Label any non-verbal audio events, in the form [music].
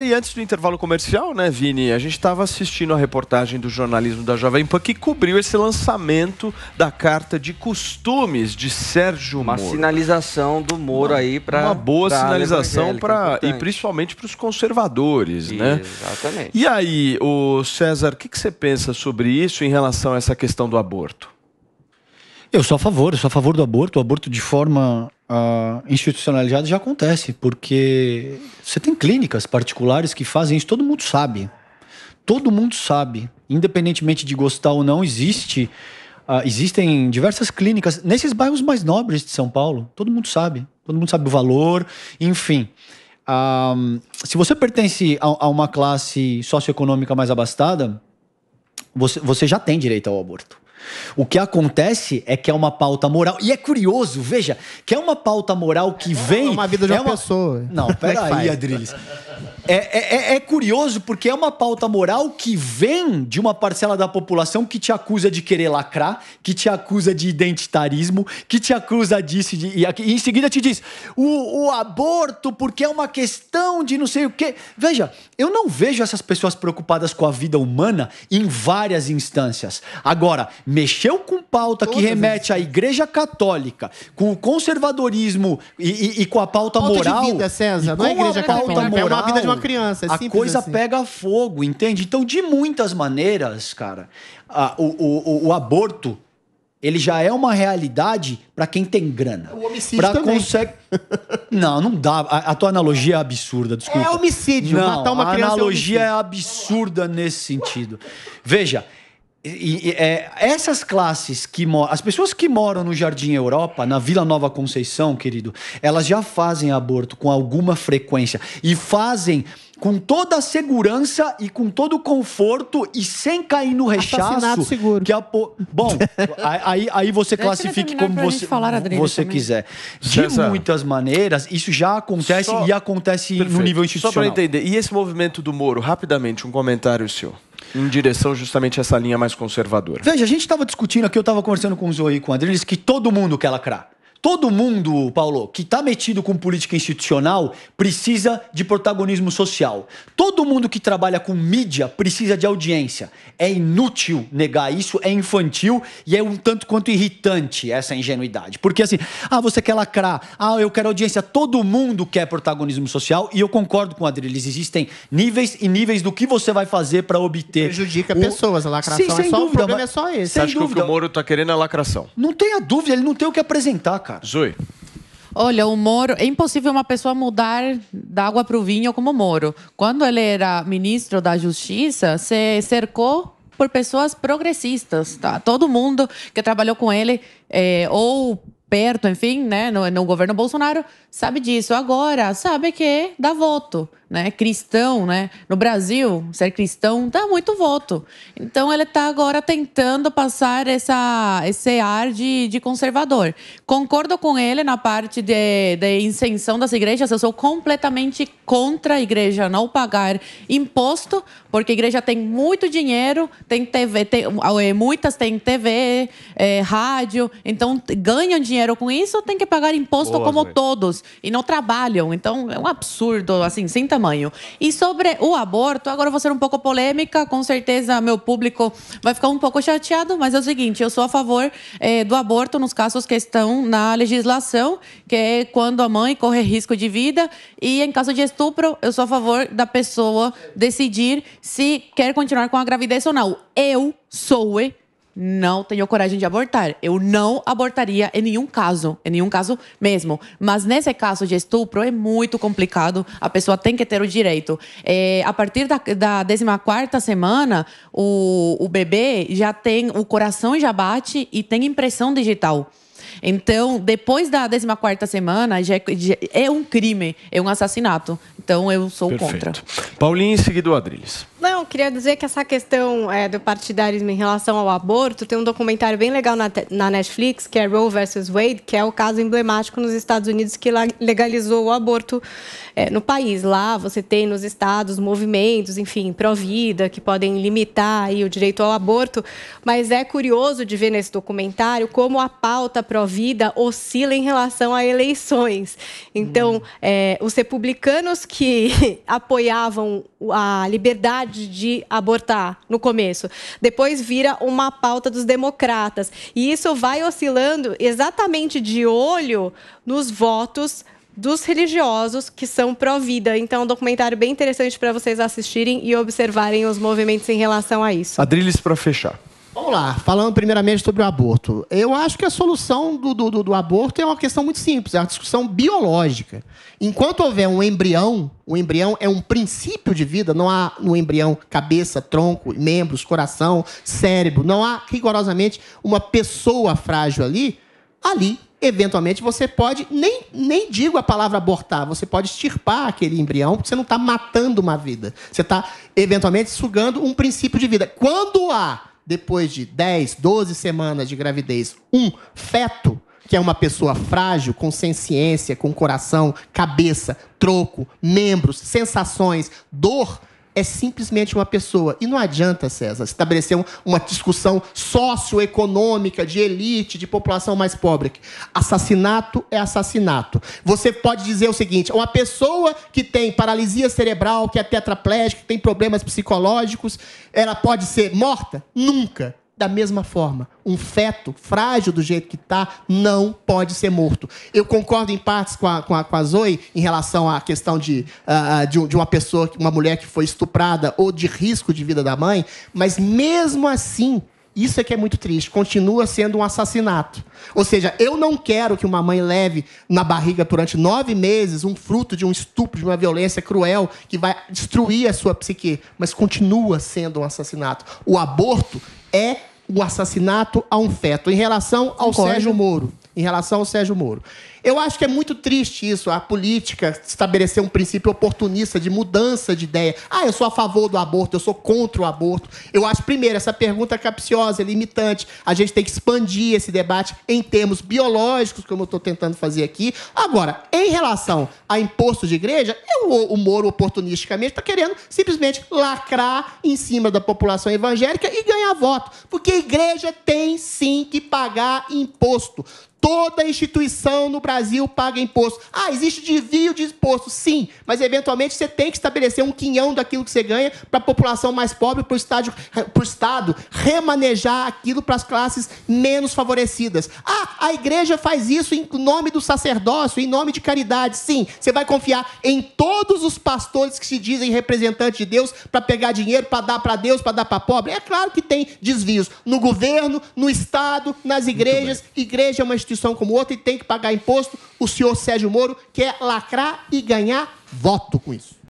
E antes do intervalo comercial, né, Vini, a gente estava assistindo a reportagem do jornalismo da Jovem Pan que cobriu esse lançamento da carta de costumes de Sérgio Moro. Uma sinalização do Moro uma, aí para uma boa sinalização para e principalmente para os conservadores, né? Exatamente. E aí, o César, o que, que você pensa sobre isso em relação a essa questão do aborto? Eu sou a favor, eu sou a favor do aborto. O aborto de forma uh, institucionalizada já acontece, porque você tem clínicas particulares que fazem isso, todo mundo sabe. Todo mundo sabe, independentemente de gostar ou não, existe. Uh, existem diversas clínicas nesses bairros mais nobres de São Paulo. Todo mundo sabe, todo mundo sabe o valor, enfim. Uh, se você pertence a, a, uma classe socioeconômica mais abastada, você, você já tem direito ao aborto. O que acontece é que é uma pauta moral. E é curioso, veja, que é uma pauta moral que vem. É uma vida de uma, é uma... pessoa. Não, peraí, Adriles. É, é, é, é, curioso porque é uma pauta moral que vem de uma parcela da população que te acusa de querer lacrar, que te acusa de identitarismo, que te acusa disso de, e, e, em seguida te diz o, o aborto porque é uma questão de não sei o quê. Veja, eu não vejo essas pessoas preocupadas com a vida humana em várias instâncias. Agora, mexeu com pauta Todas que remete à Igreja Católica, com o conservadorismo e, e, e com a pauta Pauta moral. de vida, César, não é Igreja Católica, é uma vida de uma criança. É a coisa assim. pega fogo, entende? Então, de muitas maneiras, cara, a, o, o, o, aborto ele já é uma realidade para quem tem grana. O homicídio pra também. Consegue... [laughs] Não, não dá. A, a, tua analogia é absurda, desculpa. É homicídio. Não, matar uma a criança analogia é, é absurda nesse sentido. Veja, e, e, é, essas classes que moram, as pessoas que moram no Jardim Europa, na Vila Nova Conceição, querido, elas já fazem aborto com alguma frequência e fazem com toda a segurança e com todo o conforto e sem cair no rechaço seguro. que a po... bom [laughs] aí, aí você Deixa classifique como você falar, você também. quiser de César. muitas maneiras isso já acontece Só- e acontece Perfeito. no nível Só institucional para entender, e esse movimento do Moro, rapidamente, um comentário seu, em direção justamente a essa linha mais conservadora. Veja, a gente estava discutindo aqui, eu estava conversando com o Zoe e com o André, eles que todo mundo quer lacrar. Todo mundo, Paulo, que está metido com política institucional precisa de protagonismo social. Todo mundo que trabalha com mídia precisa de audiência. É inútil negar isso, é infantil e é um tanto quanto irritante essa ingenuidade. Porque assim, ah, você quer lacrar, ah, eu quero audiência. Todo mundo quer protagonismo social e eu concordo com o Adriles. Existem níveis e níveis do que você vai fazer para obter. Prejudica o- pessoas, a lacração Sim, é sem só, o dúvida, problema mas- é só esse. Você Sem acha que o que dúvida. o Moro está querendo é lacração? Não tenha dúvida, ele não tem o que apresentar, cara. Zoe. Olha, o Moro. É impossível uma pessoa mudar da água para o vinho como o Moro. Quando ele era ministro da Justiça, se cercou por pessoas progressistas, tá? Todo mundo que trabalhou com ele, é, ou perto, enfim, né, no, no governo Bolsonaro, sabe disso. Agora, sabe que dá voto, né? Cristão, né? No Brasil, ser cristão dá muito voto. Então, ele está agora tentando passar essa, esse ar de, de conservador. Concordo com ele na parte de, de isenção das igrejas. Eu sou completamente contra a igreja não pagar imposto, porque a igreja tem muito dinheiro, tem TV, tem, eh, muitas têm TV, eh, rádio, então ganham dinheiro com isso, tem que pagar imposto Boa, como todos e não trabalham. Então é um absurdo, assim, sem tamanho. E sobre o aborto, agora vou ser um pouco polêmica, com certeza meu público vai ficar um pouco chateado, mas é o seguinte: eu sou a favor eh, do aborto nos casos que estão na legislação, que é quando a mãe corre risco de vida, e em caso de estupro, eu sou a favor da pessoa decidir se quer continuar com a gravidez ou não. Eu sou não tenho coragem de abortar. Eu não abortaria em nenhum caso, em nenhum caso mesmo. Mas nesse caso de estupro é muito complicado. A pessoa tem que ter o direito. É, a partir da, da 14 semana, o, o bebê já tem, o coração já bate e tem impressão digital. Então, depois da 14 semana, já é, já é um crime, é um assassinato. Então, eu sou contra. Perfeito. Paulinho em seguida o Adriles. Queria dizer que essa questão é, do partidarismo em relação ao aborto, tem um documentário bem legal na, na Netflix, que é Roe versus Wade, que é o caso emblemático nos Estados Unidos que legalizou o aborto é, no país. Lá você tem nos estados movimentos, enfim, pró-vida, que podem limitar aí, o direito ao aborto, mas é curioso de ver nesse documentário como a pauta pró-vida oscila em relação a eleições. Então, hum. é, os republicanos que [laughs] apoiavam a liberdade de abortar no começo, depois vira uma pauta dos democratas. E isso vai oscilando exatamente de olho nos votos dos religiosos que são pró-vida. Então, é um documentário bem interessante para vocês assistirem e observarem os movimentos em relação a isso. Adriles, para fechar. Vamos lá, falando primeiramente sobre o aborto. Eu acho que a solução do, do, do, aborto é uma questão muito simples, é uma discussão biológica. Enquanto houver um embrião, o embrião é um princípio de vida, não há no embrião cabeça, tronco, membros, coração, cérebro, não há rigorosamente uma pessoa frágil ali, ali eventualmente você pode, nem, nem digo a palavra abortar, você pode extirpar aquele embrião, porque você não está matando uma vida. Você está, eventualmente, sugando um princípio de vida. Quando há, depois de 10, 12 semanas de gravidez, um feto, que é uma pessoa frágil, com consciência, com coração, cabeça, troco, membros, sensações, dor, é simplesmente uma pessoa. E não adianta, César, estabelecer uma discussão socioeconômica, de elite, de população mais pobre. Assassinato é assassinato. Você pode dizer o seguinte: uma pessoa que tem paralisia cerebral, que é tetraplégica, que tem problemas psicológicos, ela pode ser morta? Nunca. Da mesma forma, um feto frágil do jeito que está não pode ser morto. Eu concordo em partes com a, com a, com a Zoe em relação à questão de, uh, de, de, uma pessoa, uma mulher que foi estuprada ou de risco de vida da mãe, mas mesmo assim, isso é que é muito triste, continua sendo um assassinato. Ou seja, eu não quero que uma mãe leve na barriga durante nove meses um fruto de um estupro, de uma violência cruel que vai destruir a sua psique, mas continua sendo um assassinato. O aborto é o assassinato a um feto. Em relação ao Concordo. Sérgio Moro, em relação ao Sérgio Moro. Eu acho que é muito triste isso, a política estabelecer um princípio oportunista de mudança de ideia. Ah, eu sou a favor do aborto, eu sou contra o aborto. Eu acho, primeiro, essa pergunta é capciosa, é limitante. A gente tem que expandir esse debate em termos biológicos, como eu estou tentando fazer aqui. Agora, em relação a imposto de igreja, eu, o Moro, oportunisticamente, está querendo simplesmente lacrar em cima da população evangélica e ganhar voto. Porque a igreja tem sim que pagar imposto. Toda instituição no Brasil paga imposto. Ah, existe desvio de imposto, sim, mas eventualmente você tem que estabelecer um quinhão daquilo que você ganha para a população mais pobre, para o Estado remanejar aquilo para as classes menos favorecidas. Ah, a igreja faz isso em nome do sacerdócio, em nome de caridade, sim. Você vai confiar em todos os pastores que se dizem representantes de Deus para pegar dinheiro, para dar para Deus, para dar para pobre? É claro que tem desvios no governo, no Estado, nas igrejas. Igreja é uma instituição como outra e tem que pagar imposto. O senhor Sérgio Moro quer lacrar e ganhar voto com isso.